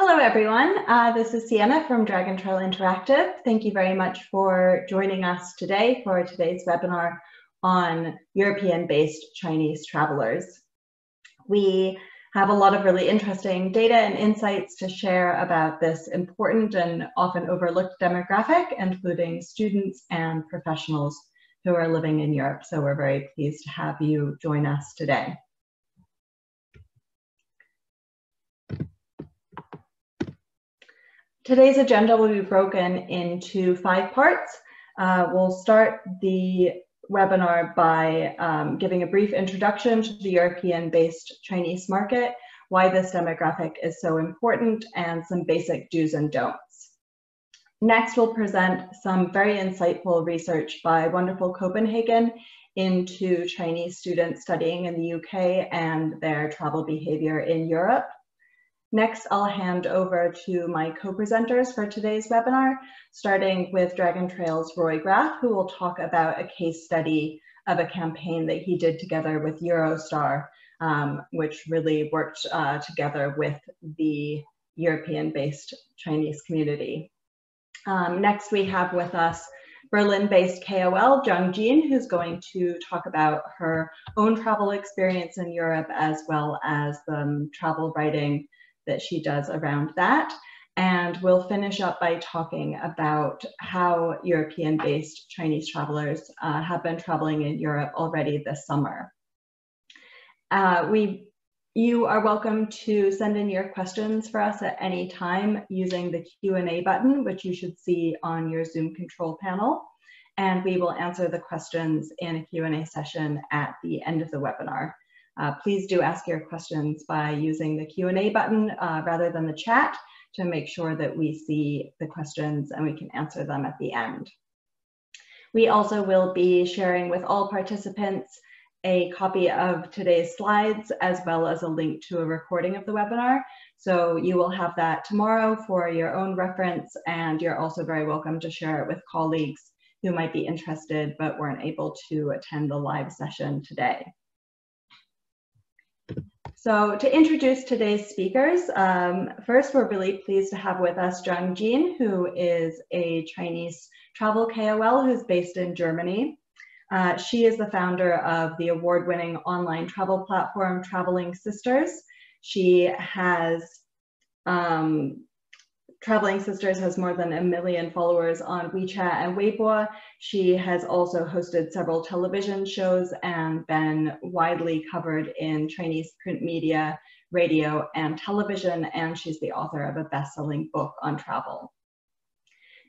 Hello, everyone. Uh, this is Sienna from Dragon Trail Interactive. Thank you very much for joining us today for today's webinar on European-based Chinese travelers. We have a lot of really interesting data and insights to share about this important and often overlooked demographic, including students and professionals who are living in Europe. So we're very pleased to have you join us today. Today's agenda will be broken into five parts. Uh, we'll start the webinar by um, giving a brief introduction to the European-based Chinese market, why this demographic is so important, and some basic do's and don'ts. Next, we'll present some very insightful research by Wonderful Copenhagen into Chinese students studying in the UK and their travel behavior in Europe. Next, I'll hand over to my co-presenters for today's webinar, starting with Dragon Trail's Roy Graff, who will talk about a case study of a campaign that he did together with Eurostar, um, which really worked uh, together with the European-based Chinese community. Um, next, we have with us Berlin-based KOL Zhang Jin, who's going to talk about her own travel experience in Europe, as well as the travel writing that she does around that. And we'll finish up by talking about how European-based Chinese travelers uh, have been traveling in Europe already this summer. Uh, we, you are welcome to send in your questions for us at any time using the Q&A button, which you should see on your Zoom control panel. And we will answer the questions in a Q&A session at the end of the webinar. Uh, please do ask your questions by using the Q&A button uh, rather than the chat to make sure that we see the questions and we can answer them at the end. We also will be sharing with all participants a copy of today's slides as well as a link to a recording of the webinar. So you will have that tomorrow for your own reference and you're also very welcome to share it with colleagues who might be interested but weren't able to attend the live session today. So to introduce today's speakers, um, first we're really pleased to have with us Zhang Jin, who is a Chinese travel KOL who's based in Germany. Uh, she is the founder of the award-winning online travel platform Traveling Sisters. She has um, Traveling Sisters has more than a million followers on WeChat and Weibo. She has also hosted several television shows and been widely covered in Chinese print media, radio, and television, and she's the author of a best-selling book on travel.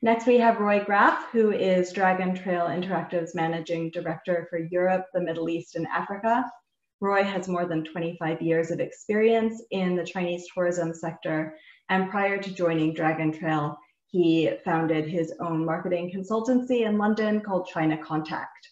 Next, we have Roy Graff, who is Dragon Trail Interactive's Managing Director for Europe, the Middle East, and Africa. Roy has more than 25 years of experience in the Chinese tourism sector and prior to joining Dragon Trail, he founded his own marketing consultancy in London called China Contact.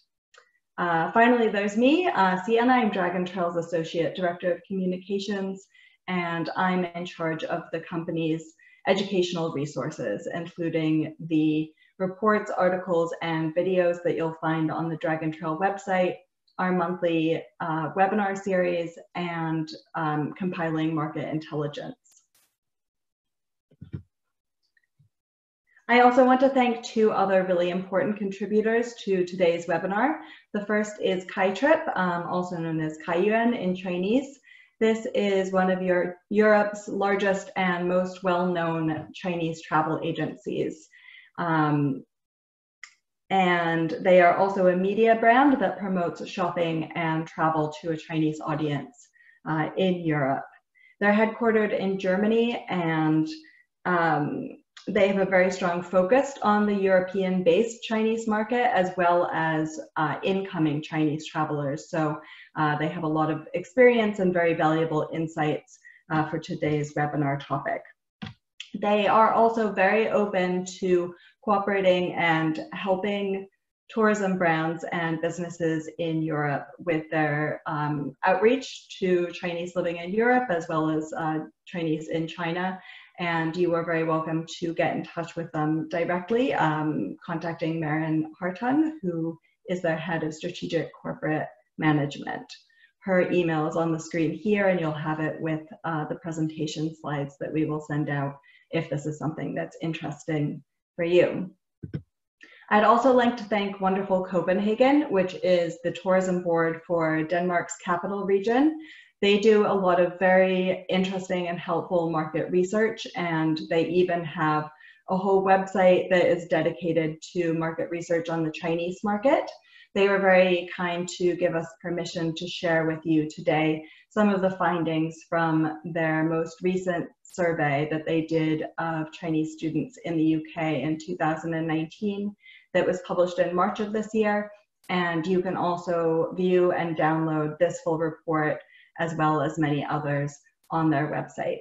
Uh, finally, there's me, uh, Sienna. I'm Dragon Trail's Associate Director of Communications, and I'm in charge of the company's educational resources, including the reports, articles, and videos that you'll find on the Dragon Trail website, our monthly uh, webinar series, and um, compiling market intelligence. I also want to thank two other really important contributors to today's webinar. The first is Kaytrip, um, also known as Kaiyuan in Chinese. This is one of your, Europe's largest and most well-known Chinese travel agencies. Um, and they are also a media brand that promotes shopping and travel to a Chinese audience uh, in Europe. They're headquartered in Germany and um, they have a very strong focus on the European-based Chinese market as well as uh, incoming Chinese travelers. So uh, they have a lot of experience and very valuable insights uh, for today's webinar topic. They are also very open to cooperating and helping tourism brands and businesses in Europe with their um, outreach to Chinese living in Europe as well as uh, Chinese in China and you are very welcome to get in touch with them directly, um, contacting Marin Hartung, who is their head of strategic corporate management. her email is on the screen here and you'll have it with uh, the presentation slides that we will send out if this is something that's interesting for you. I'd also like to thank Wonderful Copenhagen, which is the tourism board for Denmark's capital region. They do a lot of very interesting and helpful market research, and they even have a whole website that is dedicated to market research on the Chinese market. They were very kind to give us permission to share with you today some of the findings from their most recent survey that they did of Chinese students in the UK in 2019 that was published in March of this year. And you can also view and download this full report as well as many others on their website.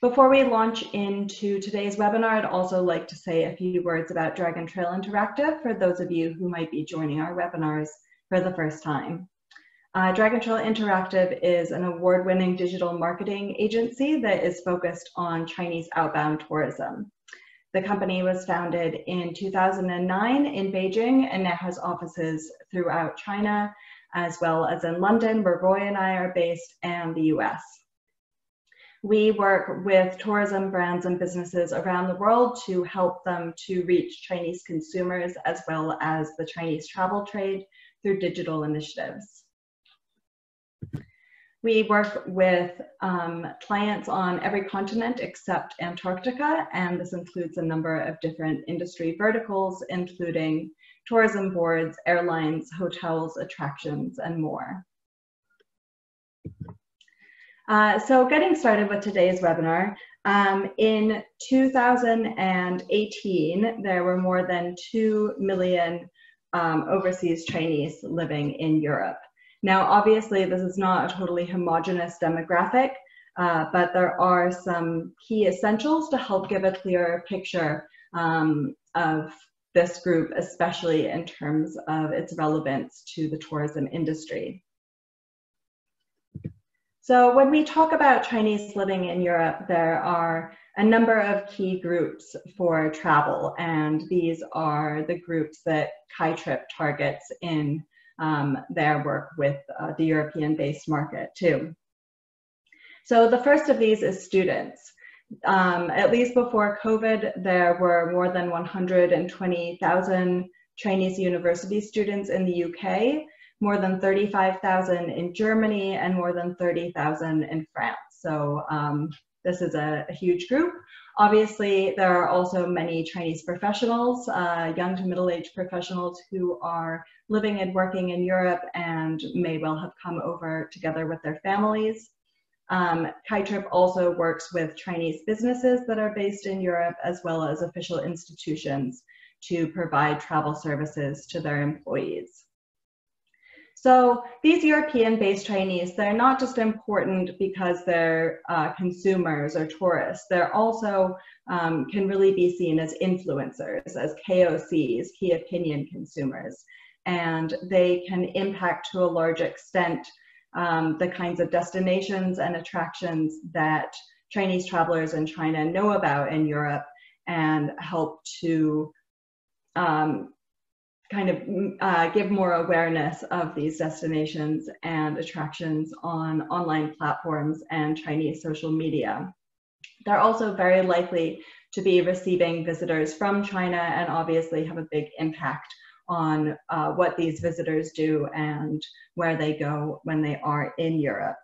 Before we launch into today's webinar, I'd also like to say a few words about Dragon Trail Interactive for those of you who might be joining our webinars for the first time. Uh, Dragon Trail Interactive is an award-winning digital marketing agency that is focused on Chinese outbound tourism. The company was founded in 2009 in Beijing and now has offices throughout China, as well as in London, where Roy and I are based, and the US. We work with tourism brands and businesses around the world to help them to reach Chinese consumers as well as the Chinese travel trade through digital initiatives. We work with um, clients on every continent except Antarctica, and this includes a number of different industry verticals, including tourism boards, airlines, hotels, attractions, and more. Uh, so getting started with today's webinar, um, in 2018, there were more than 2 million um, overseas Chinese living in Europe. Now, obviously, this is not a totally homogenous demographic, uh, but there are some key essentials to help give a clearer picture um, of this group, especially in terms of its relevance to the tourism industry. So when we talk about Chinese living in Europe, there are a number of key groups for travel, and these are the groups that Kaytrip targets in um, their work with uh, the European-based market too. So the first of these is students. Um, at least before COVID, there were more than 120,000 Chinese university students in the UK, more than 35,000 in Germany, and more than 30,000 in France. So um, this is a, a, huge group. Obviously, there are also many Chinese professionals, uh, young to middle-aged professionals who are living and working in Europe and may well have come over together with their families. Um, Kaytrip also works with Chinese businesses that are based in Europe as well as official institutions to provide travel services to their employees. So these European-based Chinese, they're not just important because they're uh, consumers or tourists. They're also um, can really be seen as influencers, as KOCs, key opinion consumers. And they can impact to a large extent um, the kinds of destinations and attractions that Chinese travelers in China know about in Europe and help to um, kind of uh, give more awareness of these destinations and attractions on online platforms and Chinese social media. They're also very likely to be receiving visitors from China and obviously have a big impact on uh, what these visitors do and where they go when they are in Europe.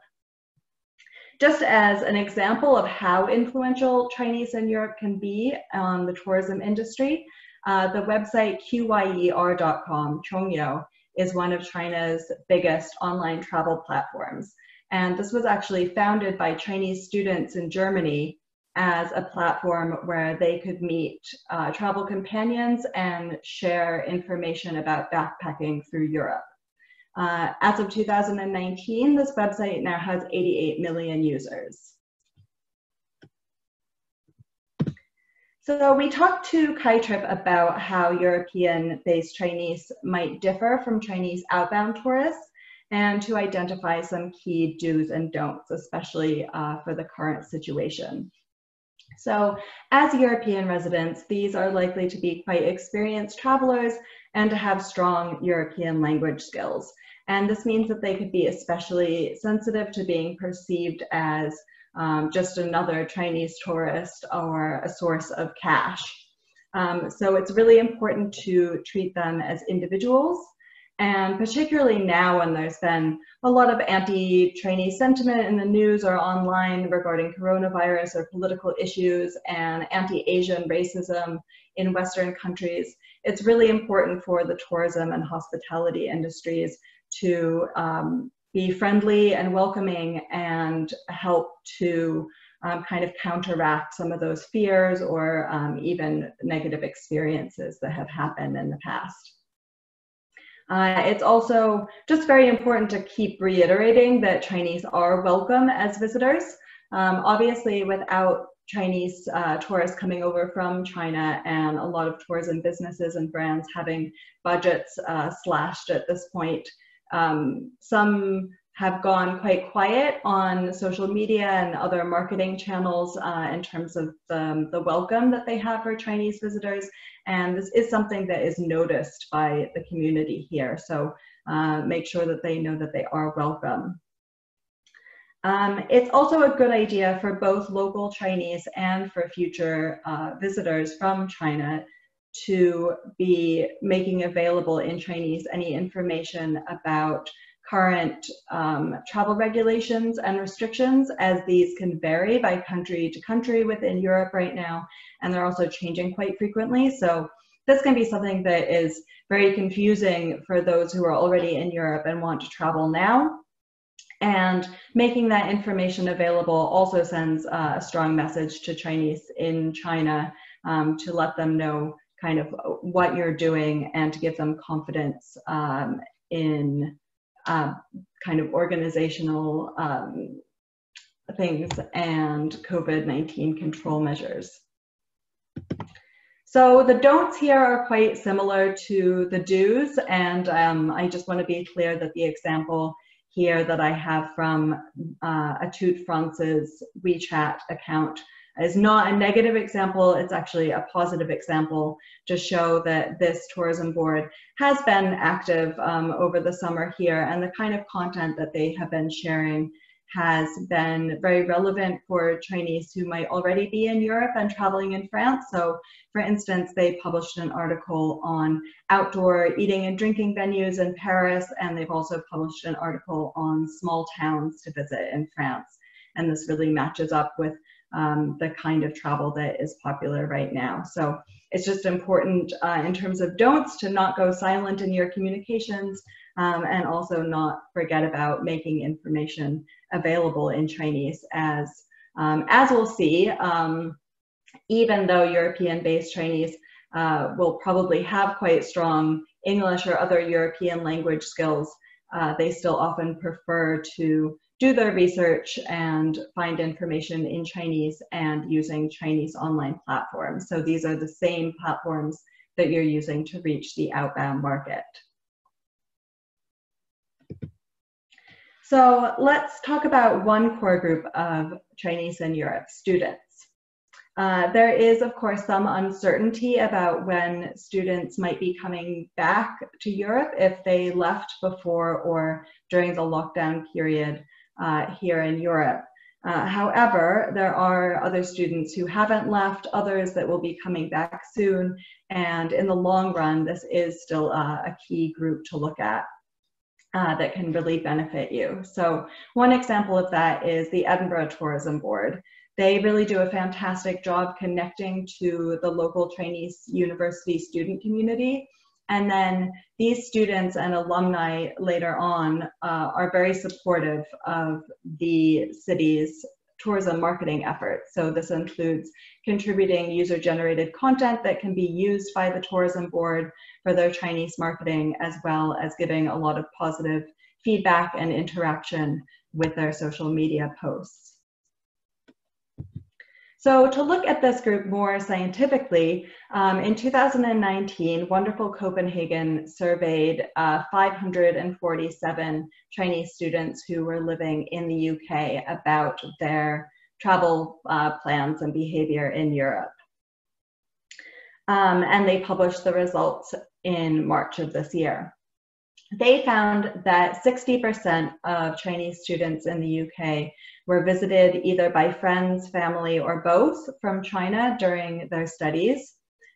Just as an example of how influential Chinese in Europe can be on the tourism industry, uh, the website qyer.com, Qiongyou, is one of China's biggest online travel platforms. And this was actually founded by Chinese students in Germany as a platform where they could meet uh, travel companions and share information about backpacking through Europe. Uh, as of 2019, this website now has 88 million users. So we talked to Kaytrip about how European-based Chinese might differ from Chinese outbound tourists and to identify some key do's and don'ts, especially uh, for the current situation. So as European residents, these are likely to be quite experienced travelers and to have strong European language skills. And this means that they could be especially sensitive to being perceived as um, just another Chinese tourist or a source of cash. Um, so it's really important to treat them as individuals and particularly now when there's been a lot of anti trainee sentiment in the news or online regarding coronavirus or political issues and anti-Asian racism in Western countries, it's really important for the tourism and hospitality industries to um, be friendly and welcoming and help to um, kind of counteract some of those fears or um, even negative experiences that have happened in the past. Uh, it's also just very important to keep reiterating that Chinese are welcome as visitors. Um, obviously, without Chinese uh, tourists coming over from China and a lot of tourism businesses and brands having budgets uh, slashed at this point, um, some have gone quite quiet on social media and other marketing channels uh, in terms of the, the welcome that they have for Chinese visitors. And this is something that is noticed by the community here. So uh, make sure that they know that they are welcome. Um, it's also a good idea for both local Chinese and for future uh, visitors from China to be making available in Chinese any information about current um, travel regulations and restrictions as these can vary by country to country within Europe right now, and they're also changing quite frequently. So this can be something that is very confusing for those who are already in Europe and want to travel now. And making that information available also sends uh, a strong message to Chinese in China um, to let them know kind of what you're doing and to give them confidence um, in uh, kind of organizational um, things and COVID-19 control measures. So the don'ts here are quite similar to the do's, and um, I just want to be clear that the example here that I have from uh, France's WeChat account is not a negative example, it's actually a positive example to show that this tourism board has been active um, over the summer here and the kind of content that they have been sharing has been very relevant for Chinese who might already be in Europe and traveling in France. So for instance, they published an article on outdoor eating and drinking venues in Paris, and they've also published an article on small towns to visit in France. And this really matches up with um, the kind of travel that is popular right now. So it's just important uh, in terms of don'ts to not go silent in your communications um, and also not forget about making information available in Chinese as, um, as we'll see, um, even though European-based Chinese uh, will probably have quite strong English or other European language skills, uh, they still often prefer to do their research and find information in Chinese and using Chinese online platforms. So these are the same platforms that you're using to reach the outbound market. So let's talk about one core group of Chinese in Europe, students. Uh, there is, of course, some uncertainty about when students might be coming back to Europe if they left before or during the lockdown period here in Europe. Uh, however, there are other students who haven't left, others that will be coming back soon, and in the long run, this is still uh, a key group to look at. Uh, that can really benefit you. So one example of that is the Edinburgh Tourism Board. They really do a fantastic job connecting to the local Chinese university student community and then these students and alumni later on uh, are very supportive of the city's tourism marketing efforts. So this includes contributing user-generated content that can be used by the tourism board for their Chinese marketing, as well as giving a lot of positive feedback and interaction with their social media posts. So to look at this group more scientifically, um, in 2019, Wonderful Copenhagen surveyed uh, 547 Chinese students who were living in the UK about their travel uh, plans and behavior in Europe. Um, and they published the results in March of this year. They found that 60% of Chinese students in the UK were visited either by friends, family, or both from China during their studies.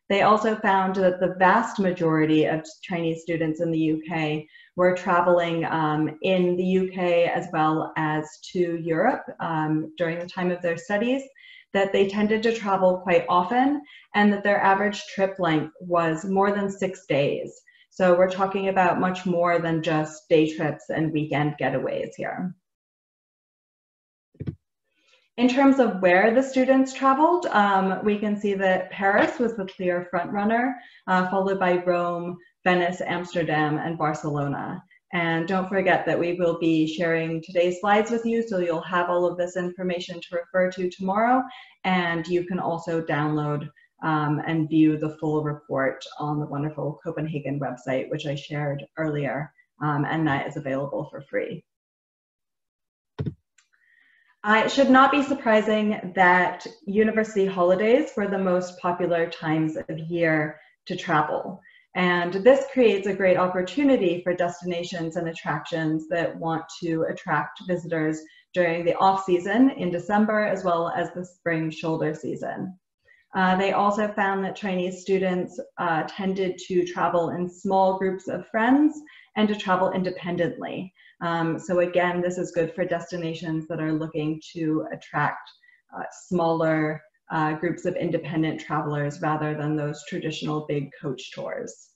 They also found that the vast majority of Chinese students in the UK were traveling um, in the UK as well as to Europe um, during the time of their studies, that they tended to travel quite often, and that their average trip length was more than six days. So we're talking about much more than just day trips and weekend getaways here. In terms of where the students traveled, um, we can see that Paris was the clear frontrunner, uh, followed by Rome, Venice, Amsterdam, and Barcelona. And don't forget that we will be sharing today's slides with you, so you'll have all of this information to refer to tomorrow. And you can also download um, and view the full report on the wonderful Copenhagen website, which I shared earlier, um, and that is available for free. Uh, it should not be surprising that university holidays were the most popular times of year to travel. And this creates a great opportunity for destinations and attractions that want to attract visitors during the off season in December as well as the spring shoulder season. Uh, they also found that Chinese students uh, tended to travel in small groups of friends and to travel independently. Um, so again, this is good for destinations that are looking to attract uh, smaller uh, groups of independent travelers rather than those traditional big coach tours.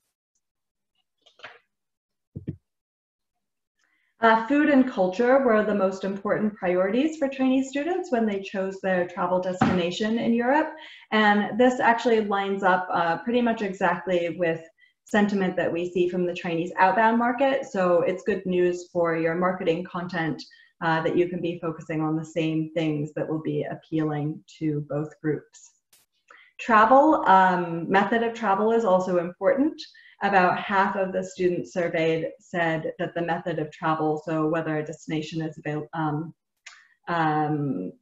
Uh, food and culture were the most important priorities for Chinese students when they chose their travel destination in Europe. And this actually lines up uh, pretty much exactly with sentiment that we see from the Chinese outbound market. So it's good news for your marketing content uh, that you can be focusing on the same things that will be appealing to both groups. Travel, um, method of travel is also important about half of the students surveyed said that the method of travel, so whether a destination is available, um, um,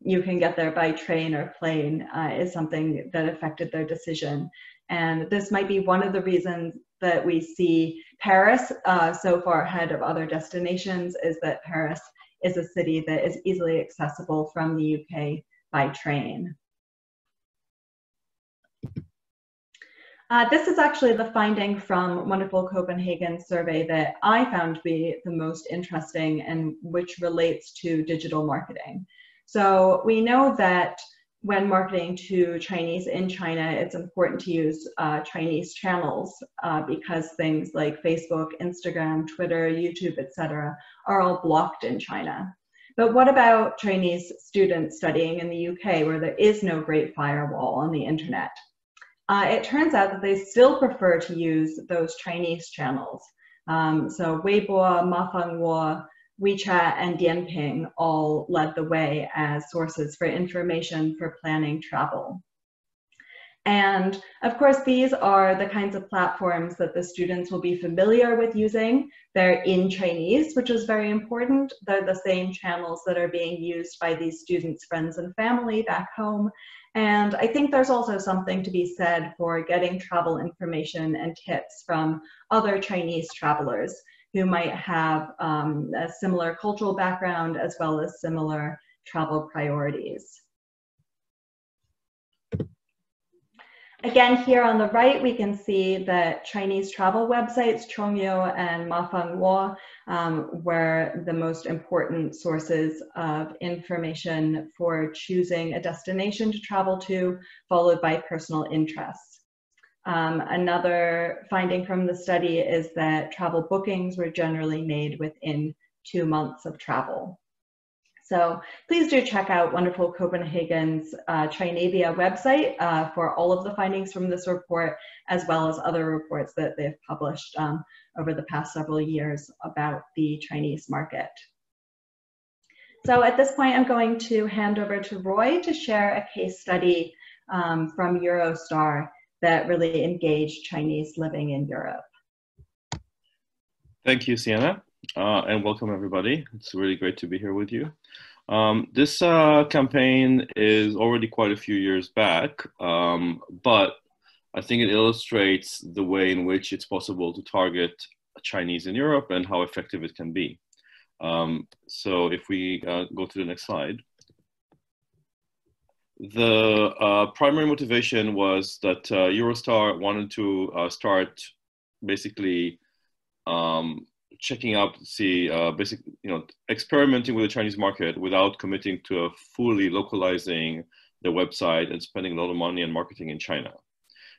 you can get there by train or plane, uh, is something that affected their decision. And this might be one of the reasons that we see Paris uh, so far ahead of other destinations is that Paris is a city that is easily accessible from the UK by train. Uh, this is actually the finding from Wonderful Copenhagen survey that I found to be the most interesting and which relates to digital marketing. So we know that when marketing to Chinese in China, it's important to use uh, Chinese channels uh, because things like Facebook, Instagram, Twitter, YouTube, etc., are all blocked in China. But what about Chinese students studying in the UK where there is no great firewall on the internet? Uh, it turns out that they still prefer to use those Chinese channels. Um, so Weibo, Mafengwo, WeChat, and Dianping all led the way as sources for information for planning travel. And of course, these are the kinds of platforms that the students will be familiar with using. They're in Chinese, which is very important. They're the same channels that are being used by these students' friends and family back home. And I think there's also something to be said for getting travel information and tips from other Chinese travelers who might have um, a similar cultural background as well as similar travel priorities. Again, here on the right, we can see that Chinese travel websites, Qiongyou and Mafengwo, um, were the most important sources of information for choosing a destination to travel to, followed by personal interests. Um, another finding from the study is that travel bookings were generally made within two months of travel. So please do check out Wonderful Copenhagen's uh, Chinavia website uh, for all of the findings from this report, as well as other reports that they've published um, over the past several years about the Chinese market. So at this point, I'm going to hand over to Roy to share a case study um, from Eurostar that really engaged Chinese living in Europe. Thank you, Sienna, uh, and welcome everybody. It's really great to be here with you. Um, this uh, campaign is already quite a few years back, um, but I think it illustrates the way in which it's possible to target Chinese in Europe and how effective it can be. Um, so if we uh, go to the next slide. The uh, primary motivation was that uh, Eurostar wanted to uh, start basically um, checking out, see, uh, basic, you know, experimenting with the Chinese market without committing to fully localizing the website and spending a lot of money on marketing in China.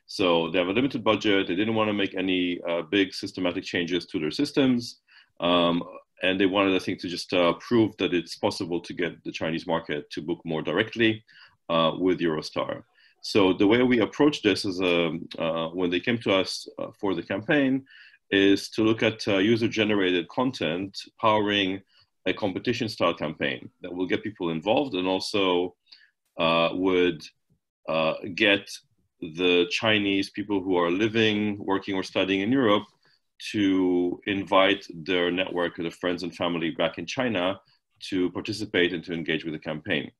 So they have a limited budget. They didn't want to make any uh, big systematic changes to their systems. Um, and they wanted, I think, to just uh, prove that it's possible to get the Chinese market to book more directly uh, with Eurostar. So the way we approached this is um, uh, when they came to us uh, for the campaign is to look at uh, user-generated content powering a competition style campaign that will get people involved and also uh, would uh, get the Chinese people who are living, working, or studying in Europe to invite their network, of their friends and family back in China to participate and to engage with the campaign.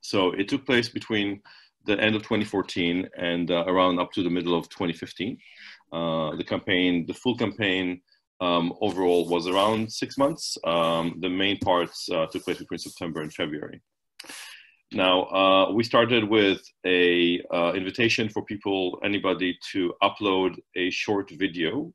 So it took place between the end of 2014 and uh, around up to the middle of 2015. Uh, the campaign, the full campaign um, overall was around six months. Um, the main parts uh, took place between September and February. Now, uh, we started with a uh, invitation for people, anybody to upload a short video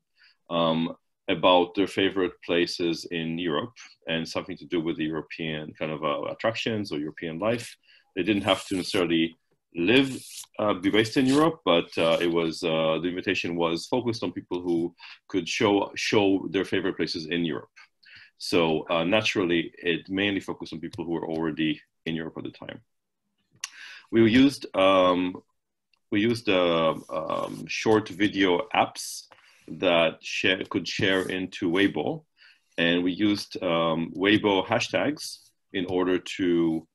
um, about their favorite places in Europe and something to do with the European kind of uh, attractions or European life. They didn't have to necessarily live, uh, be based in Europe, but uh, it was uh, the invitation was focused on people who could show show their favorite places in Europe. So uh, naturally, it mainly focused on people who were already in Europe at the time. We used um, we used uh, um, short video apps that share, could share into Weibo, and we used um, Weibo hashtags in order to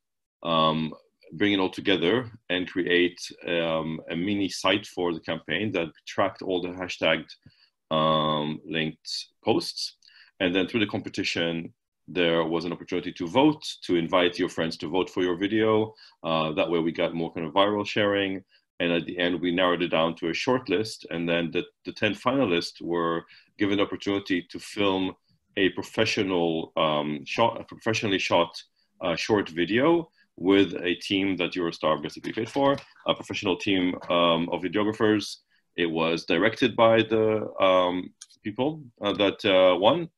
um, bring it all together and create um, a mini site for the campaign that tracked all the hashtagged um, linked posts. And then through the competition, there was an opportunity to vote, to invite your friends to vote for your video. Uh, that way we got more kind of viral sharing. And at the end, we narrowed it down to a short list. And then the, the 10 finalists were given the opportunity to film a professional um, shot, a professionally shot uh, short video with a team that Eurostar basically paid for, a professional team um, of videographers. It was directed by the um, people uh, that uh, won.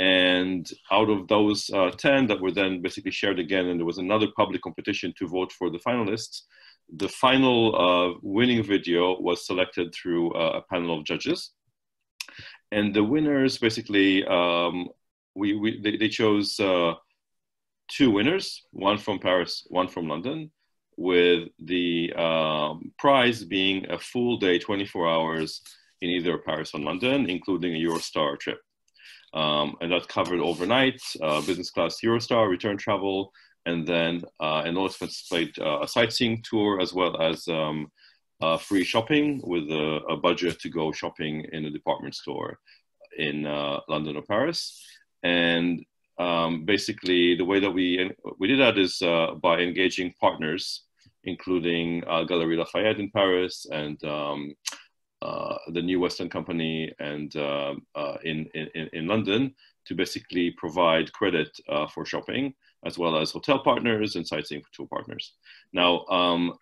And out of those uh, 10 that were then basically shared again, and there was another public competition to vote for the finalists, the final uh, winning video was selected through uh, a panel of judges. And the winners basically, um, we, we, they, they chose uh, two winners, one from Paris, one from London, with the um, prize being a full day, 24 hours in either Paris or London, including a Eurostar trip. Um, and that covered overnight, uh, business class Eurostar, return travel, and then uh, an all expenses paid uh, sightseeing tour, as well as um, uh, free shopping with a, a, budget to go shopping in a department store in uh, London or Paris. And um, basically the way that we we did that is uh, by engaging partners, including uh, Galeries Lafayette in Paris and um, uh, the New West End Company and uh, uh, in, in in London to basically provide credit uh, for shopping as well as hotel partners and sightseeing tour partners. Now, um,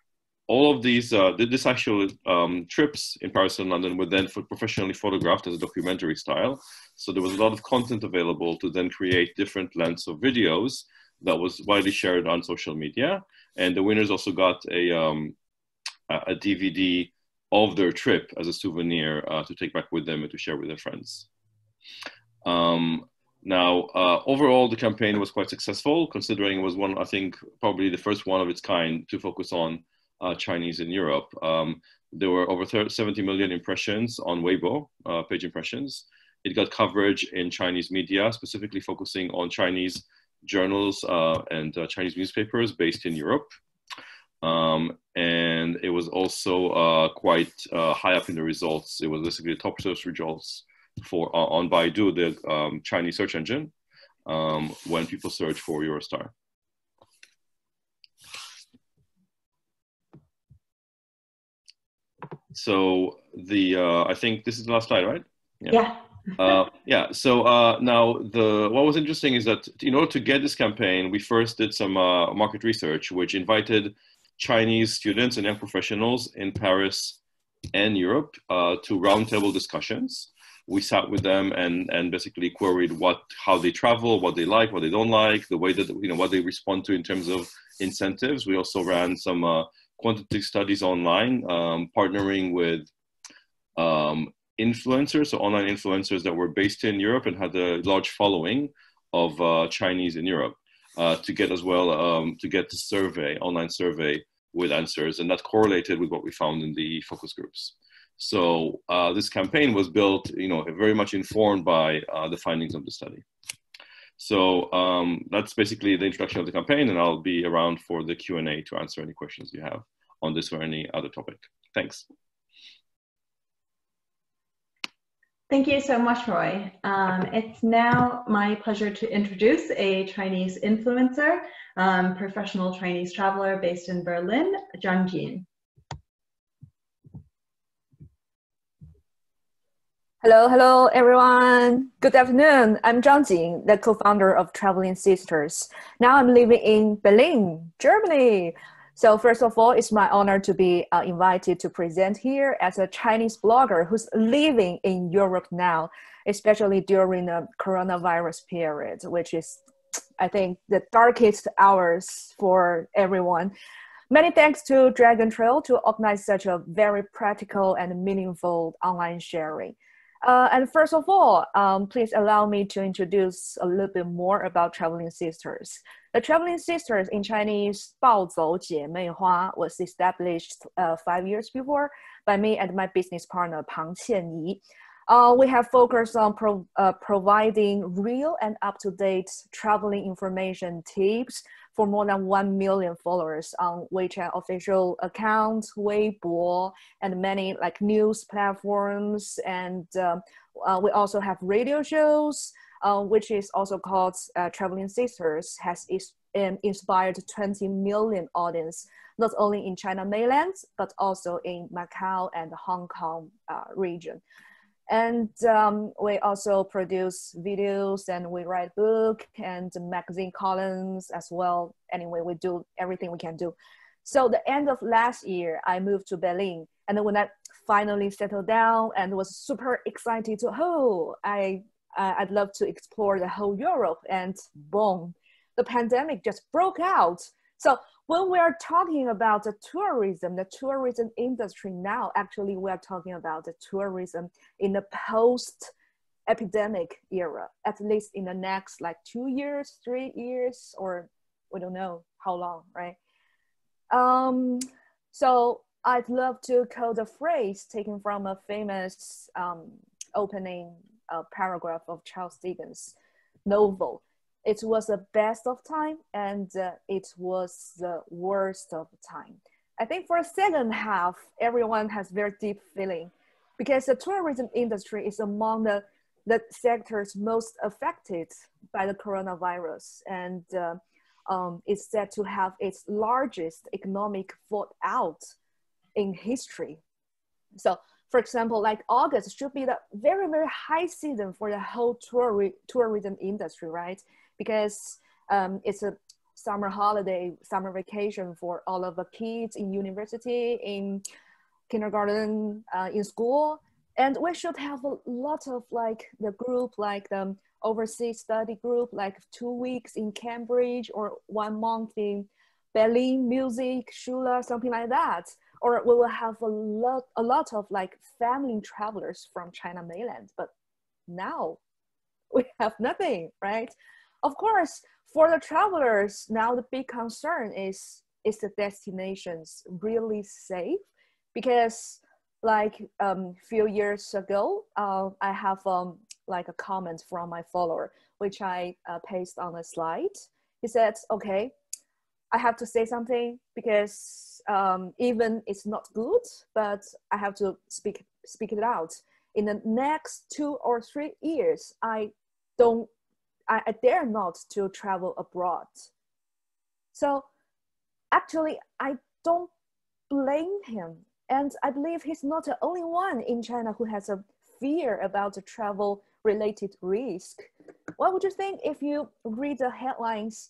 all of these, uh, this actual um, trips in Paris and London were then professionally photographed as a documentary style. So there was a lot of content available to then create different lengths of videos that was widely shared on social media. And the winners also got a, um, a DVD of their trip as a souvenir uh, to take back with them and to share with their friends. Um, now, uh, overall, the campaign was quite successful, considering it was one, I think, probably the first one of its kind to focus on uh, Chinese in Europe. Um, there were over 30, 70 million impressions on Weibo, uh, page impressions. It got coverage in Chinese media, specifically focusing on Chinese journals uh, and uh, Chinese newspapers based in Europe. Um, and it was also uh, quite uh, high up in the results. It was basically the top search results for on Baidu, the um, Chinese search engine, um, when people search for Eurostar. So the uh, I think this is the last slide, right? Yeah. yeah. uh, yeah. So uh, now the what was interesting is that in order to get this campaign, we first did some uh, market research, which invited Chinese students and young professionals in Paris and Europe uh, to roundtable discussions. We sat with them and and basically queried what how they travel, what they like, what they don't like, the way that you know what they respond to in terms of incentives. We also ran some uh, quantitative studies online, um, partnering with um, influencers, so online influencers that were based in Europe and had a large following of uh, Chinese in Europe uh, to get as well um, to get the survey, online survey with answers, and that correlated with what we found in the focus groups. So uh, this campaign was built, you know, very much informed by uh, the findings of the study. So um, that's basically the introduction of the campaign, and I'll be around for the Q&A to answer any questions you have on this or any other topic. Thanks. Thank you so much, Roy. Um, it's now my pleasure to introduce a Chinese influencer, um, professional Chinese traveler based in Berlin, Zhang Jin. Hello, hello, everyone. Good afternoon. I'm Zhang Jin, the co-founder of Traveling Sisters. Now I'm living in Berlin, Germany. So first of all, it's my honor to be uh, invited to present here as a Chinese blogger who's living in Europe now, especially during the coronavirus period, which is, I think, the darkest hours for everyone. Many thanks to Dragon Trail to organize such a very practical and meaningful online sharing. Uh, and first of all, um, please allow me to introduce a little bit more about Traveling Sisters. The Traveling Sisters in Chinese, 暴走姐妹花, was established uh, five years before by me and my business partner Pang Qianyi. Uh, we have focused on pro, uh, providing real and up-to-date traveling information tips for more than 1 million followers on WeChat official accounts, Weibo, and many like news platforms. And uh, uh, we also have radio shows, uh, which is also called uh, Traveling Sisters, has is, um, inspired 20 million audience, not only in China mainland, but also in Macau and Hong Kong uh, region. And um, we also produce videos and we write book and magazine columns as well. Anyway, we do everything we can do. So the end of last year, I moved to Berlin. And then when I finally settled down and was super excited to, oh, I, uh, I'd love to explore the whole Europe and boom, the pandemic just broke out. So when we are talking about the tourism, the tourism industry now, actually we are talking about the tourism in the post epidemic era, at least in the next like two years, three years, or we don't know how long, right? Um, so I'd love to quote a phrase taken from a famous um, opening uh, paragraph of Charles Dickens' novel it was the best of time and uh, it was the worst of time. I think for a second half, everyone has very deep feeling because the tourism industry is among the, the sectors most affected by the coronavirus and uh, um, is said to have its largest economic fallout in history. So for example, like August should be the very, very high season for the whole tour tourism industry, right? Because um, it's a summer holiday, summer vacation for all of the kids in university, in kindergarten, uh, in school. And we should have a lot of like the group, like the overseas study group, like two weeks in Cambridge or one month in Berlin music, Schule, something like that. Or we will have a lot, a lot of like family travelers from China mainland. But now we have nothing, right? Of course, for the travelers, now the big concern is is the destinations really safe? Because like a um, few years ago, uh, I have um, like a comment from my follower, which I uh, paste on a slide. He said, okay, I have to say something because um, even it's not good, but I have to speak speak it out. In the next two or three years, I don't I, I dare not to travel abroad. So actually, I don't blame him. And I believe he's not the only one in China who has a fear about the travel related risk. What would you think if you read the headlines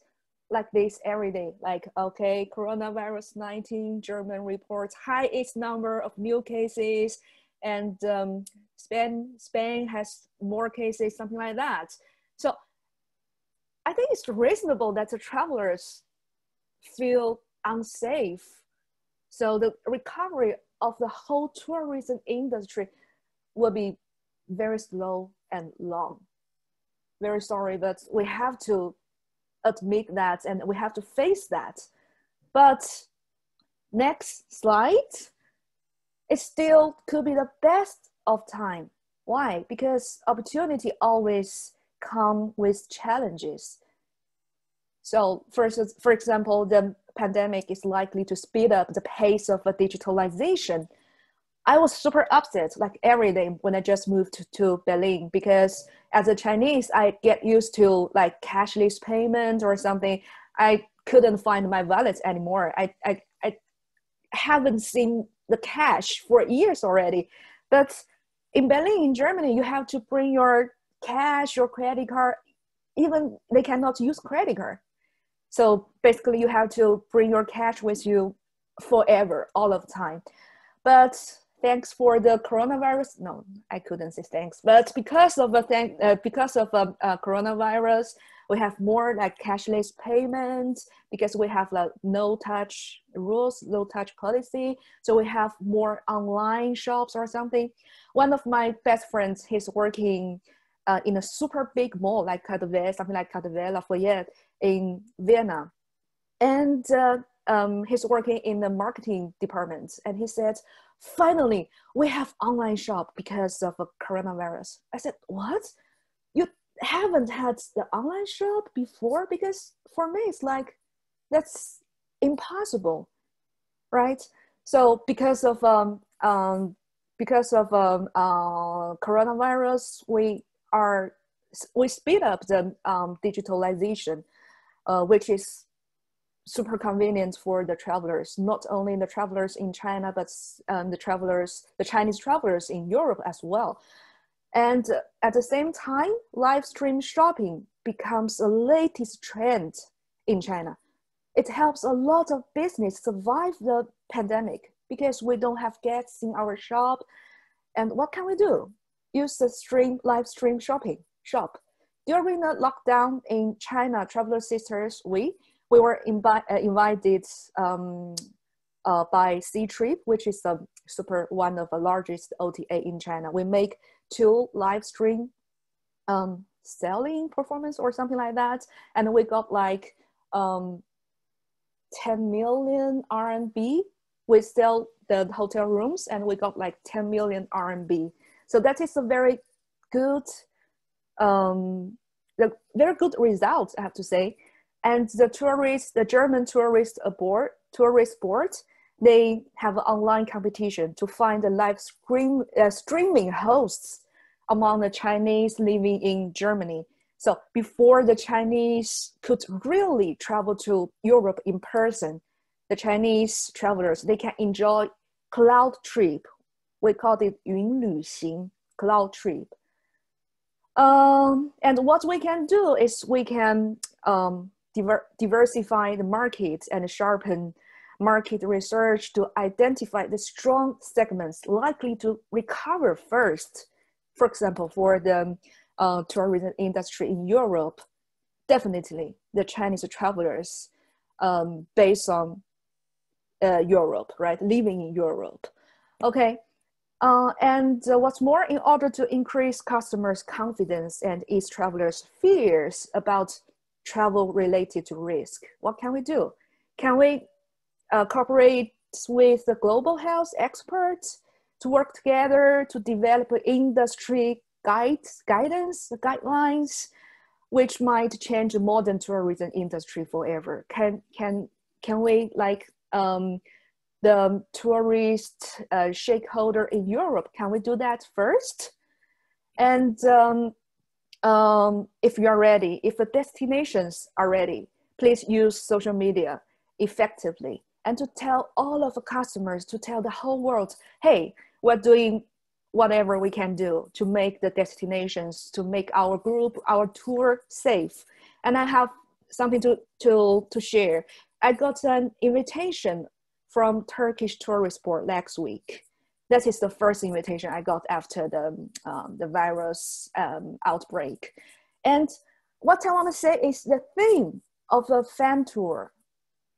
like this every day? Like, okay, coronavirus 19, German reports highest number of new cases, and um, Spain, Spain has more cases, something like that. So I think it's reasonable that the travelers feel unsafe. So the recovery of the whole tourism industry will be very slow and long. Very sorry, but we have to admit that and we have to face that. But next slide, it still could be the best of time. Why? Because opportunity always come with challenges. So, for, for example, the pandemic is likely to speed up the pace of digitalization. I was super upset like every day when I just moved to, Berlin because as a Chinese, I get used to like cashless payment or something. I couldn't find my wallet anymore. I, I, I haven't seen the cash for years already. But in Berlin, in Germany, you have to bring your cash, your credit card. Even they cannot use credit card. So basically, you have to bring your cash with you forever, all of the time. But thanks for the coronavirus. No, I couldn't say thanks. But because of the thank, uh, because of um, uh, coronavirus, we have more like cashless payments because we have like no touch rules, no touch policy. So we have more online shops or something. One of my best friends, he's working uh, in a super big mall like Cadve, something like Cadve Lafayette in Vienna. And uh, um, he's working in the marketing department. And he said, finally, we have online shop because of coronavirus. I said, what? You haven't had the online shop before? Because for me, it's like, that's impossible, right? So because of um, um, because of um, uh, coronavirus, we are we speed up the um, digitalization, uh, which is super convenient for the travelers, not only the travelers in China, but um, the travelers, the Chinese travelers in Europe as well. And at the same time, live stream shopping becomes a latest trend in China. It helps a lot of business survive the pandemic because we don't have guests in our shop. And what can we do? Use the stream live stream shopping shop. During the lockdown in China, Traveler Sisters, we we were invi- uh, invited um, uh, by Ctrip, which is a super one of the largest OTA in China. We make two live stream um, selling performance or something like that, and we got like um, 10 million RMB. We sell the hotel rooms, and we got like 10 million RMB so that is a very good, um, the very good result, I have to say. And the tourists, the German tourist board, tourist board, they have online competition to find the live stream, uh, streaming hosts among the Chinese living in Germany. So before the Chinese could really travel to Europe in person, the Chinese travelers, they can enjoy cloud trip we called it Yun Xing, cloud trip. Um, and what we can do is we can um, diver diversify the market and sharpen market research to identify the strong segments likely to recover first. For example, for the uh, tourism industry in Europe, definitely the Chinese travelers um, based on uh, Europe, right, living in Europe. Okay, uh, and uh, what's more, in order to increase customers' confidence and ease travelers' fears about travel related to risk, what can we do? Can we uh, cooperate with the global health experts to work together to develop industry guides, guidance, guidelines, which might change the modern tourism industry forever? Can can can we like um, the tourist uh, stakeholder in Europe. Can we do that first? And um, um, if you are ready, if the destinations are ready, please use social media effectively and to tell all of the customers, to tell the whole world, hey, we're doing whatever we can do to make the destinations, to make our group, our tour safe. And I have something to, to, to share. I got an invitation from Turkish Tourist Board last week. That is the first invitation I got after the, um, the virus um, outbreak. And what I want to say is the theme of the fan tour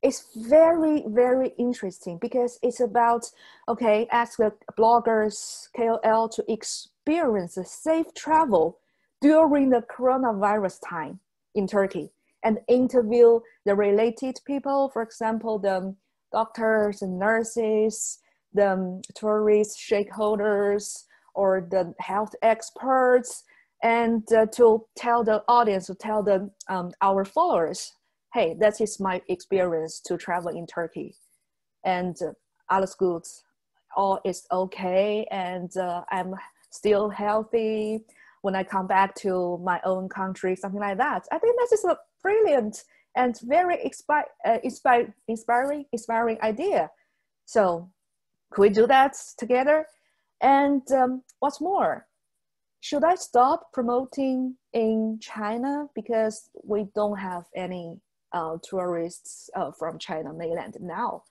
is very, very interesting because it's about, okay, ask the bloggers, KOL to experience the safe travel during the coronavirus time in Turkey and interview the related people, for example, the doctors and nurses, the tourist stakeholders, or the health experts, and uh, to tell the audience, to tell the um, our followers, hey, that is my experience to travel in Turkey, and uh, alles good, all is okay, and uh, I'm still healthy when I come back to my own country, something like that. I think that is a brilliant and very expi- uh, inspire, inspiring, inspiring idea. So, could we do that together? And um, what's more, should I stop promoting in China because we don't have any uh, tourists uh, from China mainland now?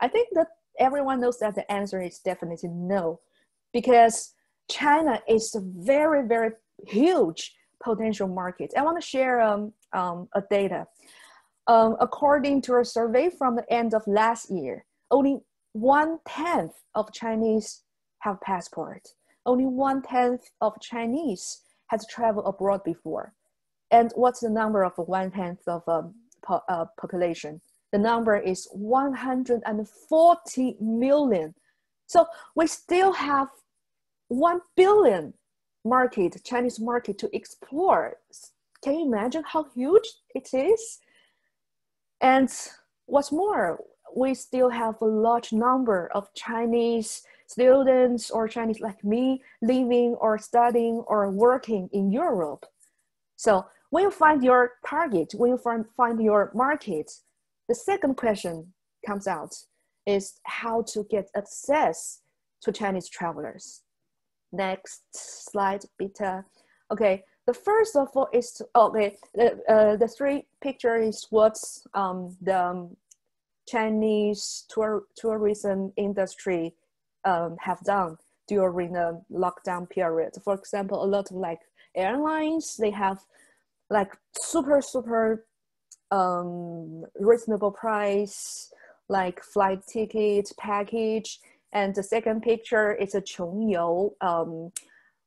I think that everyone knows that the answer is definitely no, because China is a very, very huge potential market. I want to share um, um, a data. Um, according to a survey from the end of last year, only one tenth of Chinese have passport. Only one tenth of Chinese has traveled abroad before. And what's the number of one tenth of um, po uh, population? The number is 140 million. So we still have 1 billion market, Chinese market to explore. Can you imagine how huge it is? And what's more, we still have a large number of Chinese students or Chinese like me living or studying or working in Europe. So when you find your target, when you find, your market, the second question comes out is how to get access to Chinese travelers. Next slide, Beta. Okay, the first of all is, okay, the, uh, the three picture is what um, the um, Chinese tour, tourism industry um, have done during the lockdown period. For example, a lot of like airlines, they have like super, super um, reasonable price, like flight ticket package. And the second picture is a Qiong um,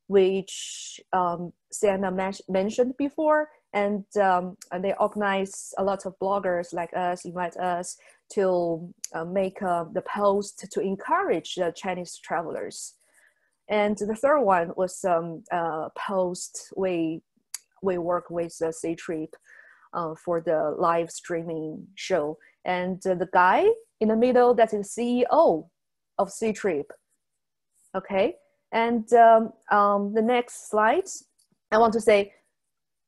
which um, Sienna mentioned before. And, um, and they organize a lot of bloggers like us, invite us to uh, make uh, the post to encourage the Chinese travelers. And the third one was um, uh, post we we work with the Ctrip uh, for the live streaming show. And uh, the guy in the middle, that is CEO of Ctrip. Okay, and um, um, the next slide, I want to say,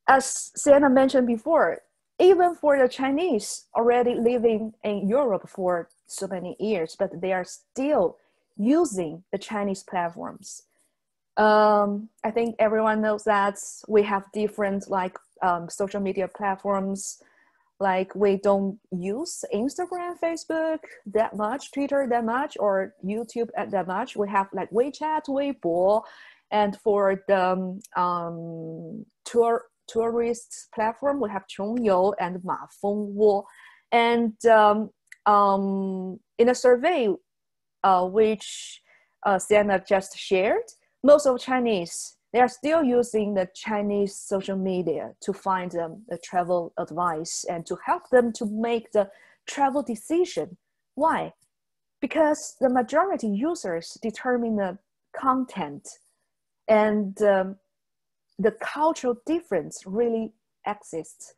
as Sienna mentioned before, even for the Chinese already living in Europe for so many years, but they are still using the Chinese platforms. Um, I think everyone knows that we have different like um, social media platforms. Like we don't use Instagram, Facebook that much, Twitter that much, or YouTube that much. We have like WeChat, Weibo, and for the um, tour tourist platform. We have Qiong and Ma Feng Wo. And um, um, in a survey uh, which uh, Sienna just shared, most of Chinese, they are still using the Chinese social media to find the travel advice and to help them to make the travel decision. Why? Because the majority users determine the content and um, the cultural difference really exists.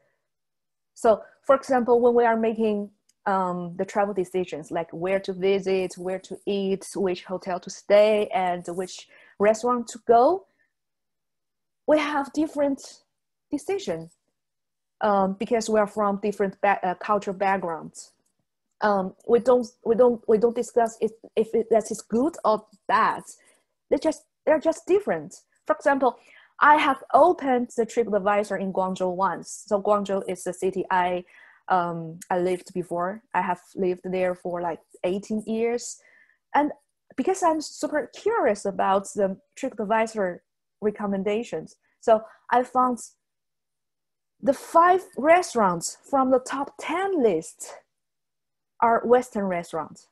So, for example, when we are making um, the travel decisions, like where to visit, where to eat, which hotel to stay, and which restaurant to go, we have different decisions um, because we are from different ba- uh, cultural backgrounds. Um, we don't we don't we don't discuss if if it, that is good or bad. They just they're just different. For example, I have opened the TripAdvisor in Guangzhou once. So Guangzhou is the city I um, I lived before. I have lived there for like 18 years, and because I'm super curious about the TripAdvisor recommendations, so I found the five restaurants from the top 10 list are Western restaurants.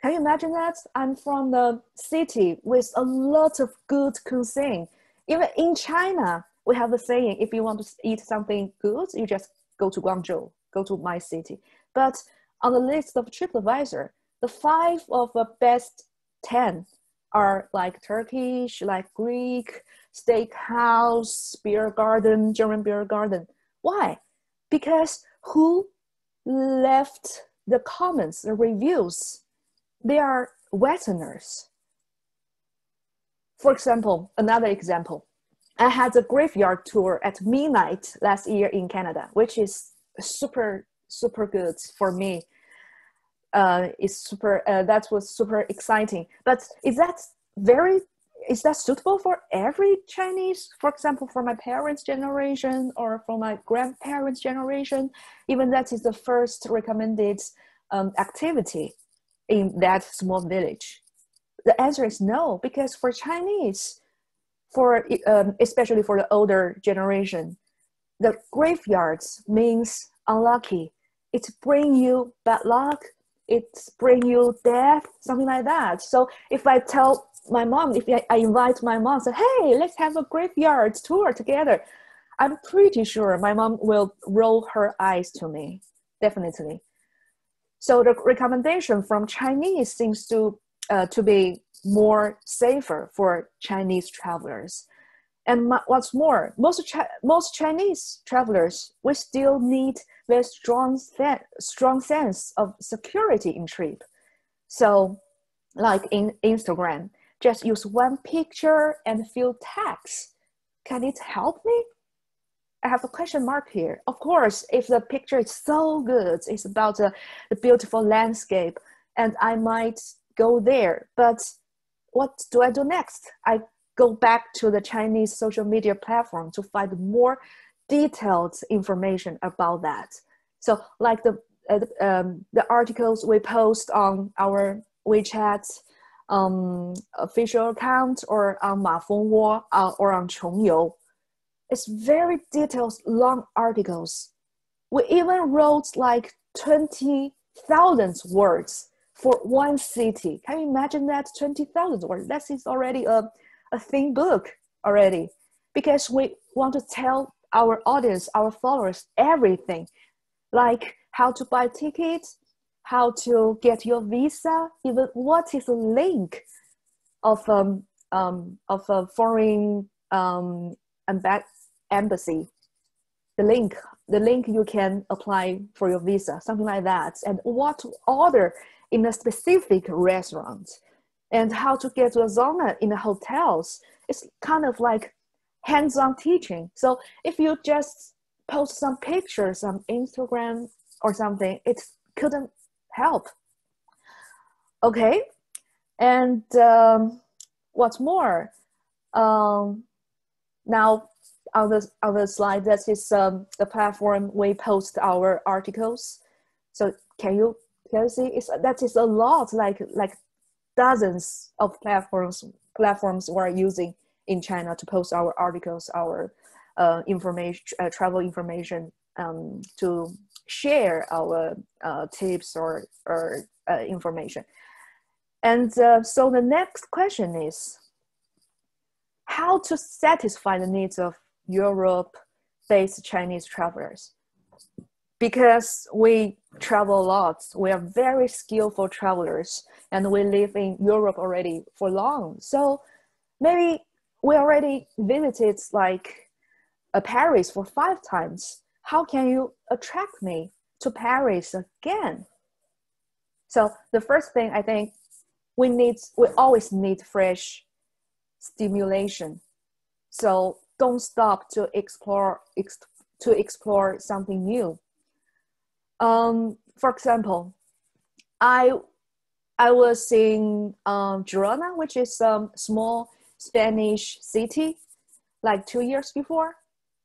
Can you imagine that? I'm from the city with a lot of good cuisine. Even in China, we have a saying if you want to eat something good, you just go to Guangzhou, go to my city. But on the list of TripAdvisor, the five of the best 10 are like Turkish, like Greek, steakhouse, beer garden, German beer garden. Why? Because who left the comments, the reviews? They are Westerners. For example, another example, I had a graveyard tour at midnight last year in Canada, which is super, super good for me. Uh, it's super, uh, that was super exciting. But is that very is that suitable for every Chinese? For example, for my parents' generation or for my grandparents' generation, even that is the first recommended um, activity in that small village. The answer is no, because for Chinese, for um, especially for the older generation, the graveyards means unlucky. It bring you bad luck. It bring you death, something like that. So if I tell my mom, if I, I invite my mom, say, hey, let's have a graveyard tour together, I'm pretty sure my mom will roll her eyes to me, definitely. So the recommendation from Chinese seems to uh, to be more safer for Chinese travelers. And what's more, most most Chinese travelers we still need very strong strong sense of security in trip. So, like in Instagram, just use one picture and few text. Can it help me? I have a question mark here. Of course, if the picture is so good, it's about a, the beautiful landscape, and I might go there. But what do I do next? I go back to the Chinese social media platform to find more detailed information about that. So, like the uh, um, the articles we post on our WeChat um, official account or on Mafengwo uh, or on Qiongyou. It's very detailed, long articles. We even wrote like 20,000 words for one city. Can you imagine that? 20,000 words. That is already a, a thin book already because we want to tell our audience, our followers, everything. Like how to buy tickets, how to get your visa, even what is the link of um, um, of a foreign um, embassy, the link, the link you can apply for your visa, something like that, and what to order in a specific restaurant, and how to get to a zona in the hotels. It's kind of like hands-on teaching. So if you just post some pictures on Instagram or something, it couldn't help. Okay, and um, what's more, um, now on the on the slide that is um, the platform we post our articles. So can you can you see it's that is a lot like like dozens of platforms platforms we're using in China to post our articles, our uh, information, uh, travel information um, to share our uh, tips or, or uh, information. And uh, so the next question is how to satisfy the needs of Europe based Chinese travelers. Because we travel a lot, we are very skillful travelers, and we live in Europe already for long. So maybe we already visited like a Paris for five times how can you attract me to Paris again? So the first thing I think we need, we always need fresh stimulation. So don't stop to explore, ex, to explore something new. Um, for example, I I was in um, Girona, which is a small Spanish city like two years before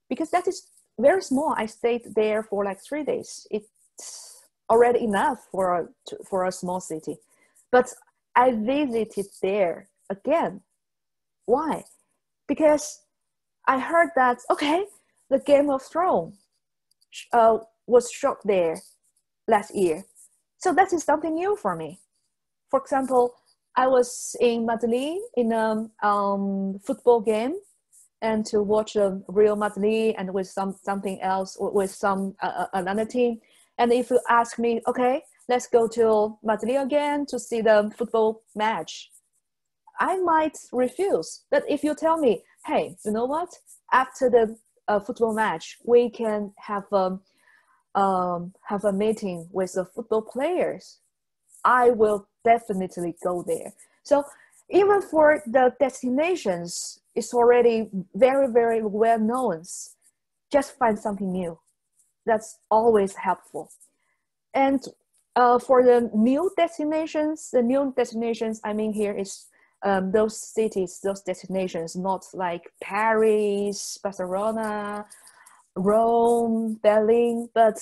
because that is very small. I stayed there for like three days. It's already enough for a, for a small city. But I visited there again. Why? Because I heard that, okay, the Game of Thrones uh, was shot there last year. So that is something new for me. For example, I was in Madrid in a um, football game and to watch a Real Madrid and with some something else with some uh, uh, another team. And if you ask me, okay, let's go to Madrid again to see the football match, I might refuse. But if you tell me, hey, you know what? After the uh, football match, we can have a um, um, have a meeting with the football players. I will definitely go there. So even for the destinations, it's already very, very well known. Just find something new. That's always helpful. And uh, for the new destinations, the new destinations I mean here is um, those cities, those destinations, not like Paris, Barcelona, Rome, Berlin, but